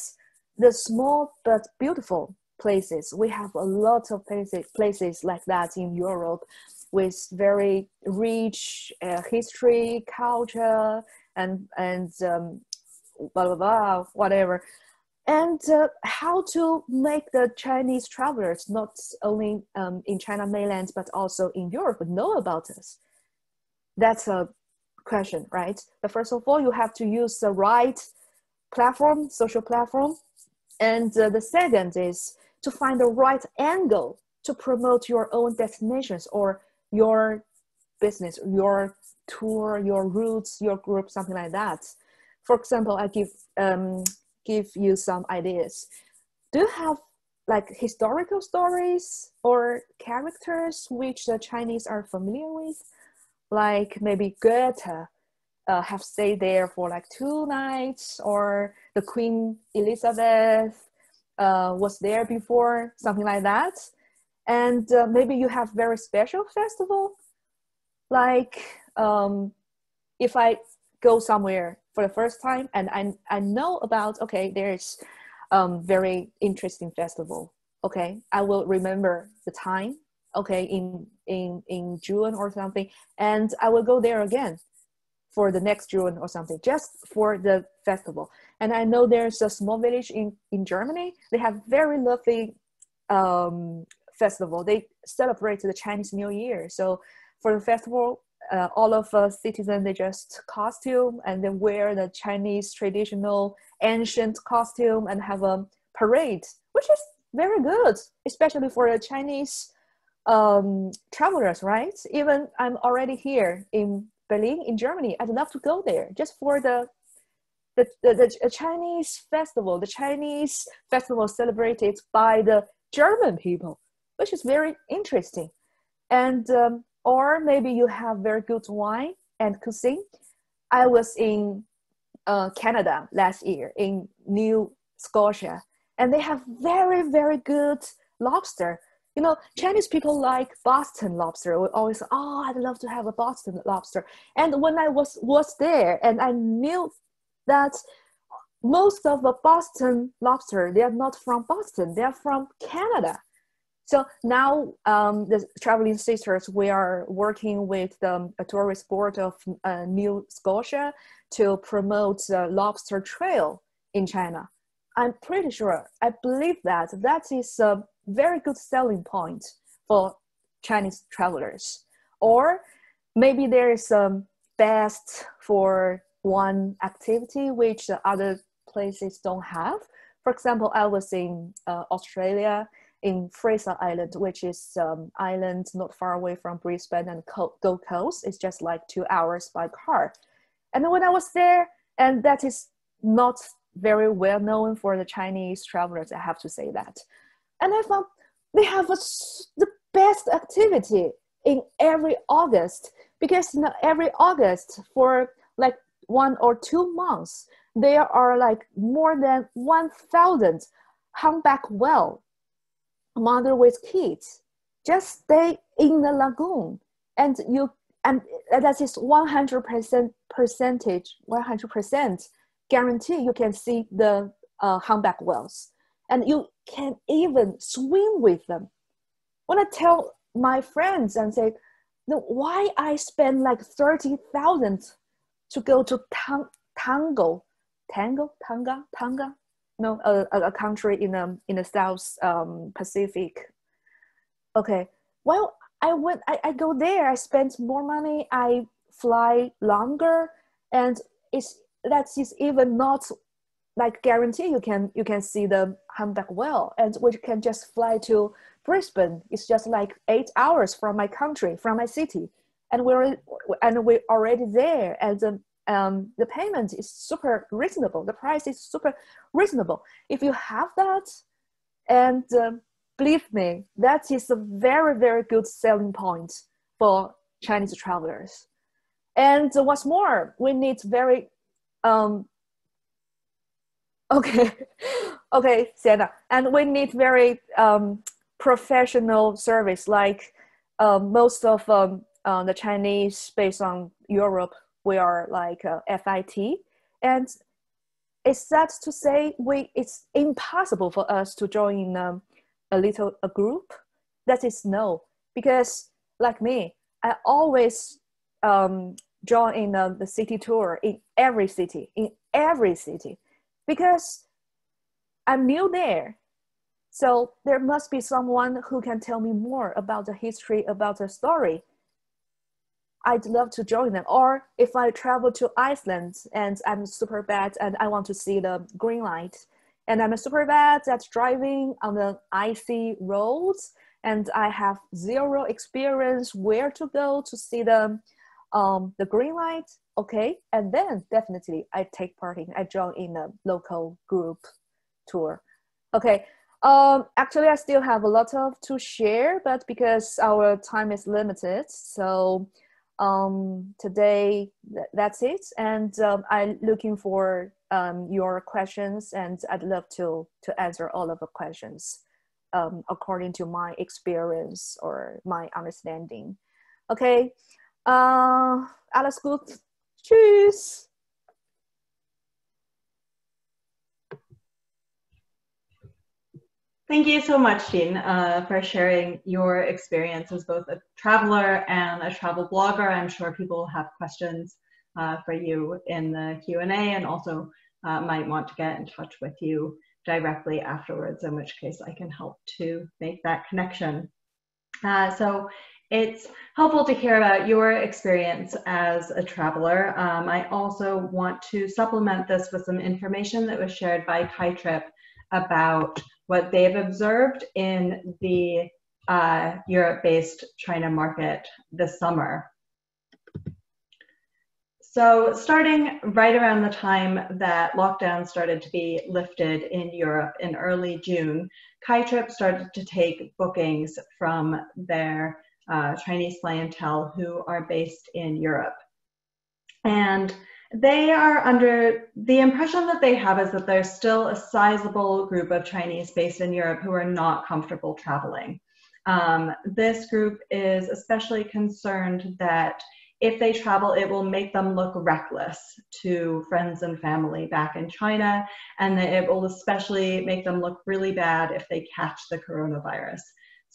the small but beautiful places. We have a lot of places, places like that in Europe with very rich uh, history, culture, and and um, blah blah blah, whatever. And uh, how to make the Chinese travelers not only um, in China mainland but also in Europe know about us? That's a question, right? But first of all, you have to use the right platform, social platform, and uh, the second is to find the right angle to promote your own destinations or your business, your tour, your routes, your group, something like that. For example, I give um, give you some ideas. Do you have like historical stories or characters which the Chinese are familiar with? Like maybe Goethe uh, have stayed there for like two nights, or the Queen Elizabeth uh, was there before, something like that. And uh, maybe you have very special festival like um, if i go somewhere for the first time and i, I know about okay there's um, very interesting festival okay? I will remember the time okay in in in june or something and i will go there again for the next june or something just for the festival and i know there's a small village in in germany they have very lovely um, festival. They celebrate the Chinese New Year. So for the festival, uh, all of uh, citizens they just costume and then wear the Chinese traditional ancient costume and have a parade, which is very good, especially for the Chinese um, travelers, right? Even I'm already here in Berlin, in Germany. I'd love to go there just for the the, the, the Chinese festival, the Chinese festival celebrated by the German people which is very interesting. And um, or maybe you have very good wine and cuisine. I was in uh, Canada last year in New Scotia, and they have very very good lobster. You know, Chinese people like Boston lobster. We always, oh, I'd love to have a Boston lobster. And when I was was there, and I knew that most of the Boston lobster, they are not from Boston. They are from Canada. So now um, the Traveling Sisters, we are working with the tourist board of uh, New Scotia to promote the lobster trail in China. I'm pretty sure, I believe that that is a very good selling point for Chinese travelers. Or maybe there is a best for one activity which the other places don't have. For example, I was in uh, Australia in Fraser Island, which is um, island not far away from Brisbane and Gold Coast. It's just like two hours by car. And when I was there, and that is not very well known for the Chinese travelers, I have to say that. And I found they have a, the best activity in every August because you know, every August for like one or two months, there are like more than 1,000 humpback whale mother with kids just stay in the lagoon and you and that is 100% percentage, 100% guarantee you can see the uh, humpback whales. And you can even swim with them. When I tell my friends and say, no, why I spend like 30,000 to go to Tang- Tango, Tango, Tanga, Tanga, no, a, a country in the, in the South um, Pacific. Okay, well, I went, I, I go there, I spend more money, I fly longer, and it's that is even not like guarantee you can you can see the humpback whale, and we can just fly to Brisbane. It's just like eight hours from my country, from my city, and we're and we're already there, and the um, the payment is super reasonable. The price is super reasonable. If you have that, and um, believe me, that is a very, very good selling point for Chinese travelers. And what's more, we need very, um, okay, okay, Sienna, and we need very um, professional service like uh, most of um, uh, the Chinese based on Europe, we are like uh, FIT. And it's that to say we, it's impossible for us to join um, a little a group? That is no. Because like me i always um, join in the, the city tour in every city in every city because i'm new there. So there must be someone who can tell me more about the history about the story. I'd love to join them. Or if i travel to iceland and i'm super bad and i want to see the green light and I'm a super bad at driving on the icy roads and I have zero experience where to go to see the um, the green light. Okay, and then definitely I take part in. I join in a local group tour. Okay, um, actually I still have a lot of to share, but because our time is limited, so um, today th- that's it. And um, I'm looking for um, your questions, and I'd love to to answer all of the questions um, according to my experience or my understanding. Okay, uh, alles gut. Tschüss. Thank you so much, Jin, uh, for sharing your experience as both a traveler and a travel blogger. I'm sure people have questions uh, for you in the Q&A and also uh, might want to get in touch with you directly afterwards, in which case I can help to make that connection. Uh, so it's helpful to hear about your experience as a traveler. Um, I also want to supplement this with some information that was shared by Kaytrip about what they've observed in the uh, Europe-based China market this summer. So starting right around the time that lockdown started to be lifted in Europe in early June, Kaytrip started to take bookings from their uh, Chinese clientele who are based in Europe. And they are under the impression that they have is that there's still a sizable group of Chinese based in Europe who are not comfortable traveling. Um, this group is especially concerned that if they travel, it will make them look reckless to friends and family back in China, and that it will especially make them look really bad if they catch the coronavirus.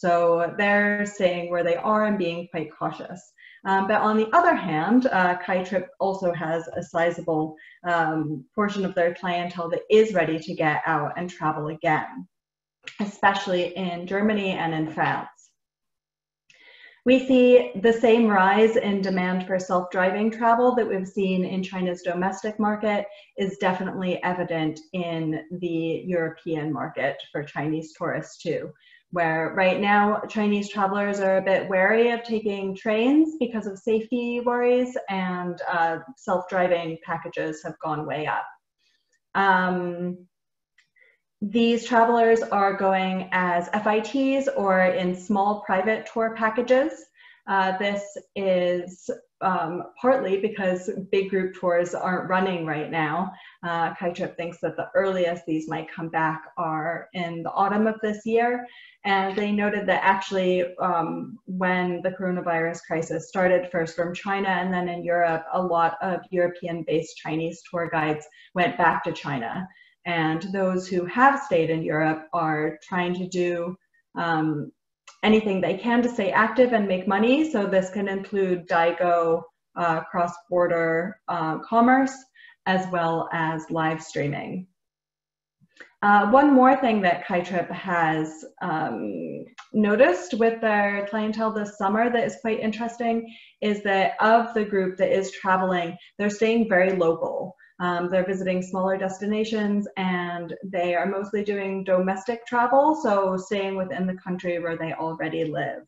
So they're staying where they are and being quite cautious. Um, but on the other hand, uh, Kaytrip also has a sizable um, portion of their clientele that is ready to get out and travel again, especially in Germany and in France. We see the same rise in demand for self-driving travel that we've seen in China's domestic market is definitely evident in the European market for Chinese tourists too, where right now Chinese travelers are a bit wary of taking trains because of safety worries and uh, self-driving packages have gone way up. Um, these travelers are going as FITs or in small private tour packages. Uh, this is um, partly because big group tours aren't running right now. Uh, thinks that the earliest these might come back are in the autumn of this year. And they noted that actually um, when the coronavirus crisis started first from China and then in Europe, a lot of European-based Chinese tour guides went back to China. And those who have stayed in Europe are trying to do um, anything they can to stay active and make money. So this can include daigou, uh, cross-border uh, commerce, as well as live streaming. Uh, one more thing that Kaytrip has um, noticed with their clientele this summer that is quite interesting is that of the group that is traveling, they're staying very local. Um, they're visiting smaller destinations and they are mostly doing domestic travel, so staying within the country where they already live.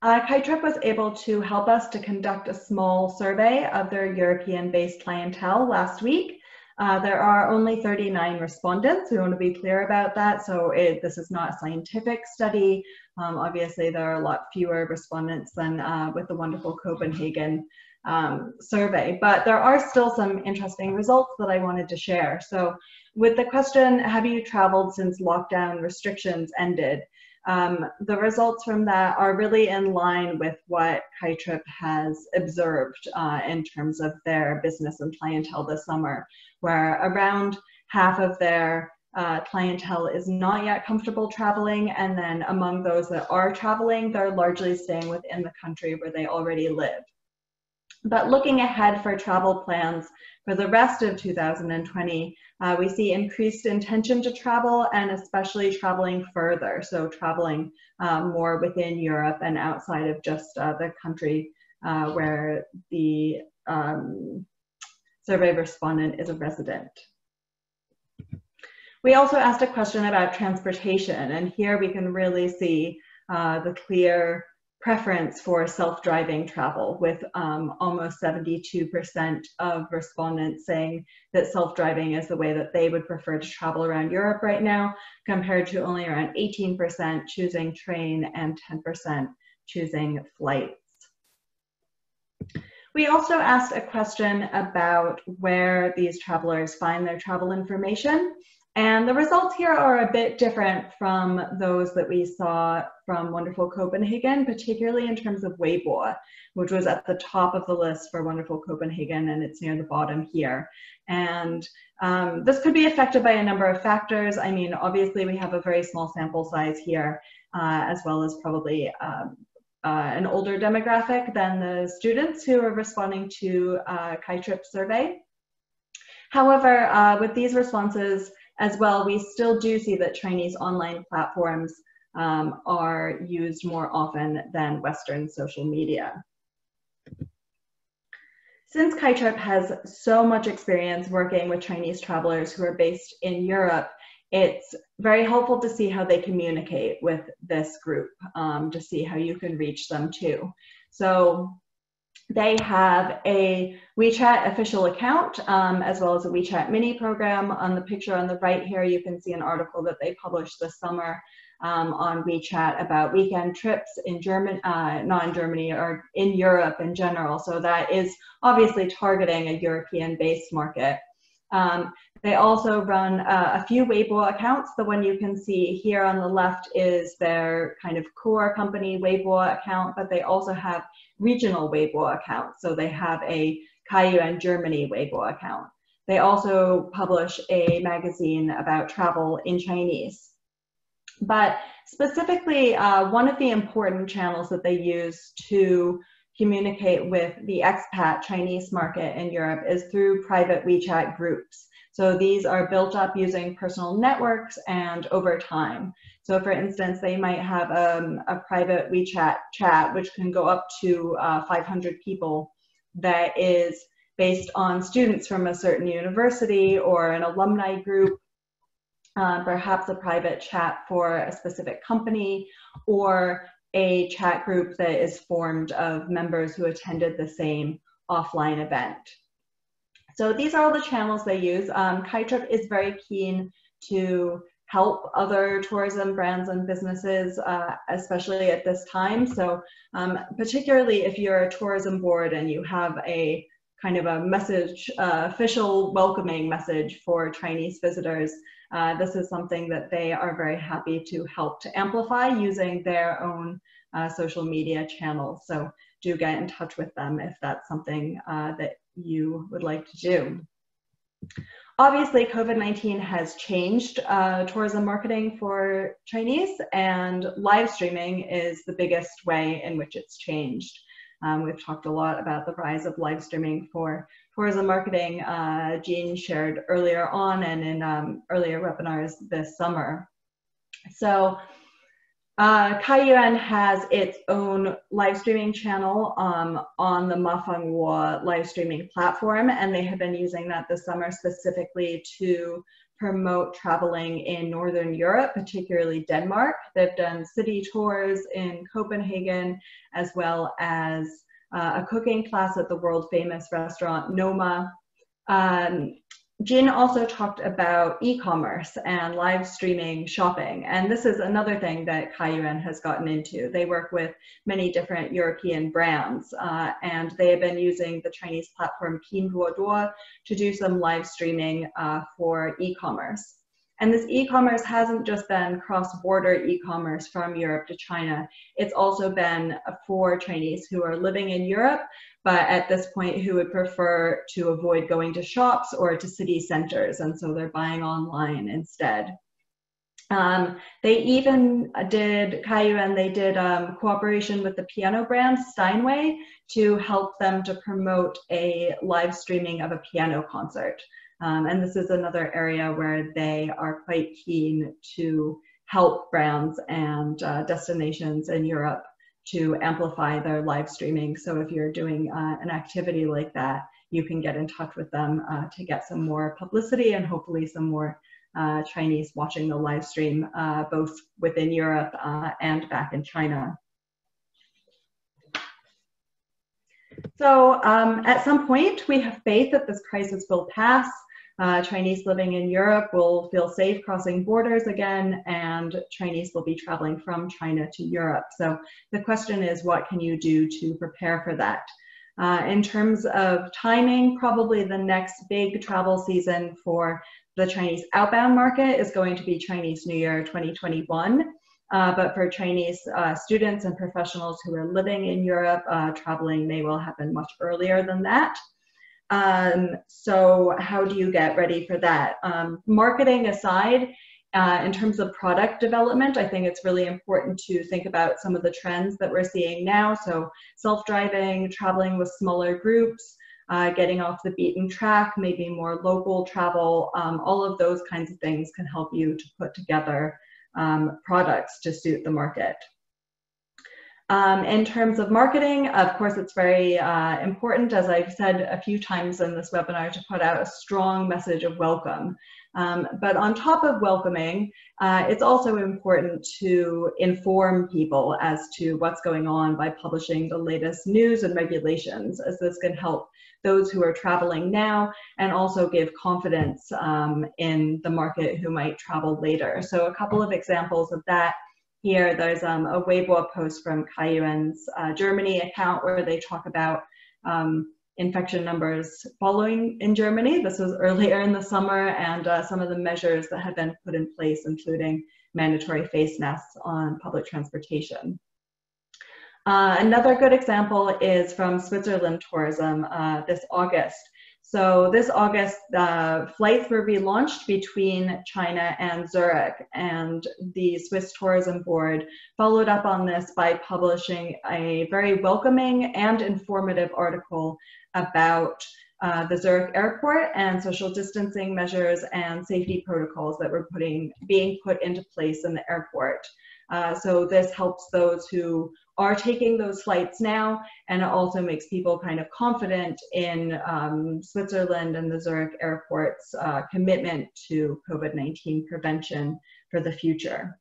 Uh, Kaytrip was able to help us to conduct a small survey of their European-based clientele last week. Uh, there are only 39 respondents. We want to be clear about that. So it, this is not a scientific study. Um, obviously, there are a lot fewer respondents than uh, with the wonderful Copenhagen um, survey, but there are still some interesting results that I wanted to share. So with the question, have you traveled since lockdown restrictions ended? Um, the results from that are really in line with what Kaytrip has observed uh, in terms of their business and clientele this summer, where around half of their uh, clientele is not yet comfortable traveling, and then among those that are traveling, they're largely staying within the country where they already live. But looking ahead for travel plans for the rest of 2020, uh, we see increased intention to travel and especially traveling further, so traveling um, more within Europe and outside of just uh, the country uh, where the um, survey respondent is a resident. We also asked a question about transportation, and here we can really see uh, the clear preference for self-driving travel with um, almost 72% of respondents saying that self-driving is the way that they would prefer to travel around Europe right now compared to only around 18% choosing train and 10% choosing flights. We also asked a question about where these travelers find their travel information. And the results here are a bit different from those that we saw from Wonderful Copenhagen, particularly in terms of Weibo, which was at the top of the list for Wonderful Copenhagen, and it's near the bottom here. And um, this could be affected by a number of factors. I mean, obviously we have a very small sample size here, uh, as well as probably um, uh, an older demographic than the students who are responding to uh, Kaytrip survey. However, uh, with these responses, as well, we still do see that Chinese online platforms um, are used more often than Western social media. Since Kaytrip has so much experience working with Chinese travelers who are based in Europe, it's very helpful to see how they communicate with this group, um, to see how you can reach them too. So they have a WeChat official account um, as well as a WeChat mini program. On the picture on the right here, you can see an article that they published this summer um, on WeChat about weekend trips in Germany, uh, not in Germany, or in Europe in general. So that is obviously targeting a European-based market. Um, they also run uh, a few Weibo accounts. The one you can see here on the left is their kind of core company Weibo account, but they also have regional Weibo accounts. So they have a Kaiyuan Germany Weibo account. They also publish a magazine about travel in Chinese. But specifically, uh, one of the important channels that they use to communicate with the expat Chinese market in Europe is through private WeChat groups. So these are built up using personal networks and over time. So for instance, they might have um, a private WeChat chat, which can go up to uh, 500 people that is based on students from a certain university or an alumni group, uh, perhaps a private chat for a specific company, or a chat group that is formed of members who attended the same offline event. So these are all the channels they use. Um, Kaytrip is very keen to help other tourism brands and businesses, uh, especially at this time. So um, particularly if you're a tourism board and you have a kind of a message, uh, official welcoming message for Chinese visitors, uh, this is something that they are very happy to help to amplify using their own uh, social media channels. So do get in touch with them if that's something uh, that you would like to do. Obviously, COVID-19 has changed uh, tourism marketing for Chinese and live streaming is the biggest way in which it's changed. Um, we've talked a lot about the rise of live streaming for tourism marketing. Uh, Jin shared earlier on and in um, earlier webinars this summer. So uh, has its own live streaming channel um, on the Mafengwo live streaming platform, and they have been using that this summer specifically to promote traveling in Northern Europe, particularly Denmark. They've done city tours in Copenhagen, as well as uh, a cooking class at the world famous restaurant Noma. Um, Jin also talked about e-commerce and live streaming shopping. And this is another thing that Kaiyuan has gotten into. They work with many different European brands uh, and they have been using the Chinese platform Pinduoduo to do some live streaming uh, for e-commerce. And this e-commerce hasn't just been cross-border e-commerce from Europe to China. It's also been for Chinese who are living in Europe but at this point who would prefer to avoid going to shops or to city centers. And so they're buying online instead. Um, they even did, Kaiyuan, they did um, cooperation with the piano brand Steinway to help them to promote a live streaming of a piano concert. Um, and this is another area where they are quite keen to help brands and uh, destinations in Europe to amplify their live streaming. So if you're doing uh, an activity like that, you can get in touch with them uh, to get some more publicity and hopefully some more uh, Chinese watching the live stream, uh, both within Europe uh, and back in China. So um, at some point, we have faith that this crisis will pass uh, Chinese living in Europe will feel safe crossing borders again, and Chinese will be traveling from China to Europe. So the question is, what can you do to prepare for that? Uh, in terms of timing, probably the next big travel season for the Chinese outbound market is going to be Chinese New Year 2021. Uh, but for Chinese uh, students and professionals who are living in Europe, uh, traveling may well happen much earlier than that. Um, so how do you get ready for that? Um, marketing aside, uh, in terms of product development, I think it's really important to think about some of the trends that we're seeing now. So self-driving, traveling with smaller groups, uh, getting off the beaten track, maybe more local travel, um, all of those kinds of things can help you to put together um, products to suit the market. Um, in terms of marketing, of course, it's very uh, important, as I've said a few times in this webinar, to put out a strong message of welcome. Um, but on top of welcoming, uh, it's also important to inform people as to what's going on by publishing the latest news and regulations, as this can help those who are traveling now and also give confidence um, in the market who might travel later. So a couple of examples of that here, there's um, a Weibo post from Kaiyuan's uh, Germany account where they talk about um, infection numbers following in Germany. This was earlier in the summer and uh, some of the measures that have been put in place, including mandatory face masks on public transportation. Uh, another good example is from Switzerland Tourism uh, this August. So this August, uh, flights will be launched between China and Zurich, and the Swiss Tourism Board followed up on this by publishing a very welcoming and informative article about uh, the Zurich airport and social distancing measures and safety protocols that were putting, being put into place in the airport. Uh, so this helps those who are taking those flights now, and it also makes people kind of confident in um, Switzerland and the Zurich airport's uh, commitment to COVID-19 prevention for the future.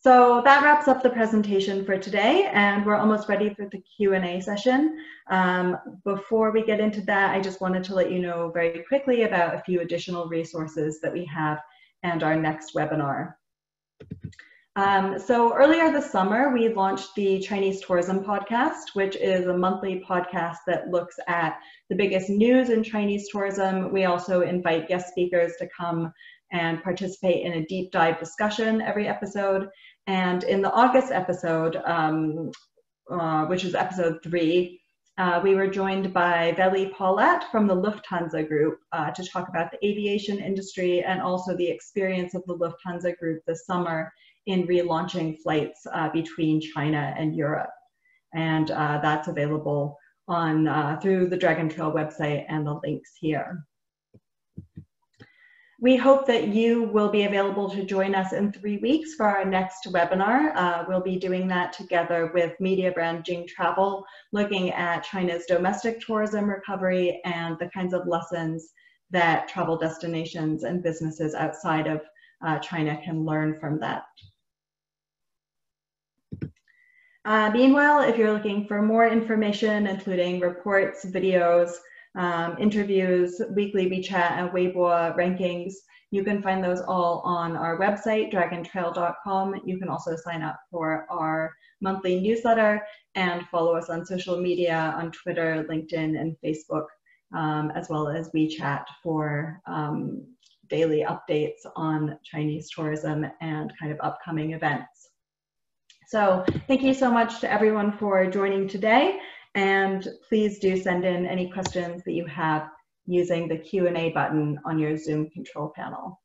So that wraps up the presentation for today, and we're almost ready for the Q&A session. Um, before we get into that, I just wanted to let you know very quickly about a few additional resources that we have and our next webinar. Um, so earlier this summer, we launched the Chinese Tourism Podcast, which is a monthly podcast that looks at the biggest news in Chinese tourism. We also invite guest speakers to come and participate in a deep dive discussion every episode. And in the August episode, um, uh, which is episode three, uh, we were joined by Veli Paulette from the Lufthansa Group uh, to talk about the aviation industry and also the experience of the Lufthansa Group this summer in relaunching flights uh, between China and Europe. And uh, that's available on uh, through the Dragon Trail website and the links here. We hope that you will be available to join us in three weeks for our next webinar. Uh, we'll be doing that together with media brand Jing Travel, looking at China's domestic tourism recovery and the kinds of lessons that travel destinations and businesses outside of uh, China can learn from that. Uh, meanwhile, if you're looking for more information, including reports, videos, um, interviews, weekly WeChat and Weibo rankings, you can find those all on our website, dragontrail.com. You can also sign up for our monthly newsletter and follow us on social media on Twitter, LinkedIn, and Facebook, um, as well as WeChat for um, daily updates on Chinese tourism and kind of upcoming events. So thank you so much to everyone for joining today. And please do send in any questions that you have using the Q&A button on your Zoom control panel.